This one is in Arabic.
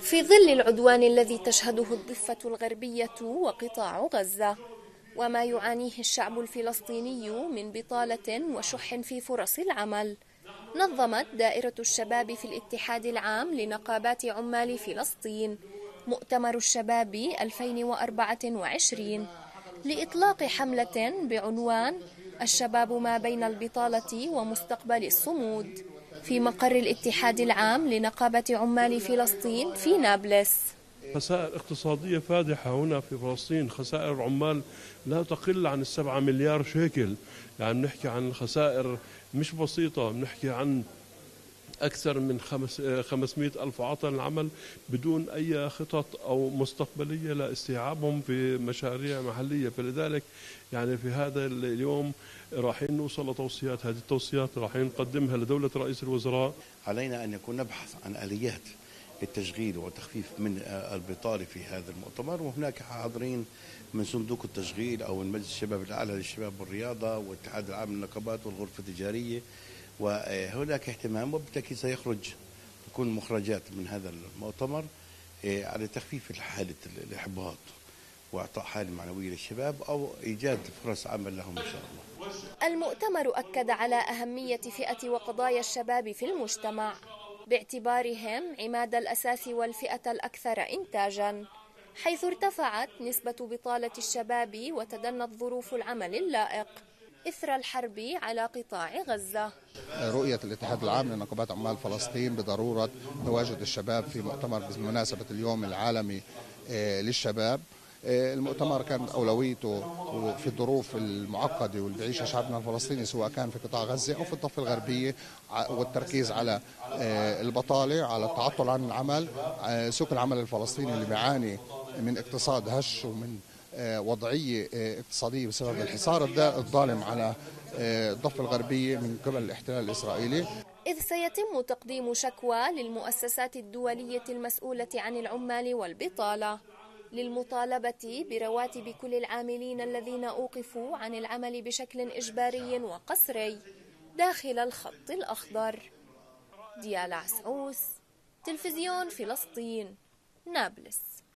في ظل العدوان الذي تشهده الضفة الغربية وقطاع غزة. وما يعانيه الشعب الفلسطيني من بطالة وشح في فرص العمل. نظمت دائرة الشباب في الاتحاد العام لنقابات عمال فلسطين مؤتمر الشباب 2024 لإطلاق حملة بعنوان الشباب ما بين البطالة ومستقبل الصمود في مقر الاتحاد العام لنقابة عمال فلسطين في نابلس. خسائر اقتصادية فادحة هنا في فلسطين. خسائر عمال لا تقل عن السبعة مليار شيكل. يعني نحكي عن خسائر مش بسيطة بنحكي عن أكثر من خمس 500 ألف عطل العمل بدون أي خطط أو مستقبلية لاستيعابهم في مشاريع محلية. فلذلك يعني في هذا اليوم رايحين نوصل لتوصيات. هذه التوصيات راح نقدمها لدولة رئيس الوزراء. علينا أن نكون نبحث عن آليات للتشغيل والتخفيف من البطالة في هذا المؤتمر. وهناك حاضرين من صندوق التشغيل أو من مجلس الشباب الأعلى للشباب والرياضة والاتحاد العام للنقابات والغرفة التجارية. وهناك اهتمام وبالتأكيد سيخرج تكون مخرجات من هذا المؤتمر آه، على تخفيف حالة الإحباط وإعطاء حاله معنوية للشباب أو إيجاد فرص عمل لهم إن شاء الله. المؤتمر أكد على أهمية فئة وقضايا الشباب في المجتمع باعتبارهم عماد الأساس والفئة الأكثر انتاجا. حيث ارتفعت نسبة بطالة الشباب وتدنت ظروف العمل اللائق إثر الحرب على قطاع غزة. رؤية الاتحاد العام لنقابات عمال فلسطين بضرورة تواجد الشباب في مؤتمر بمناسبة اليوم العالمي آه، للشباب. آه، المؤتمر كان أولويته في الظروف المعقدة واللي بيعيشها شعبنا الفلسطيني سواء كان في قطاع غزة أو في الضفة الغربية والتركيز على آه، البطالة على التعطل عن العمل. سوق العمل الفلسطيني اللي بيعاني من اقتصاد هش ومن وضعية آه، اقتصادية بسبب الحصار الظالم على آه، الضفة الغربية من قبل الاحتلال الإسرائيلي. إذ سيتم تقديم شكوى للمؤسسات الدولية المسؤولة عن العمال والبطالة للمطالبة برواتب كل العاملين الذين أوقفوا عن العمل بشكل إجباري وقسري داخل الخط الأخضر. ديالا عسعوس تلفزيون فلسطين نابلس.